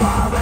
far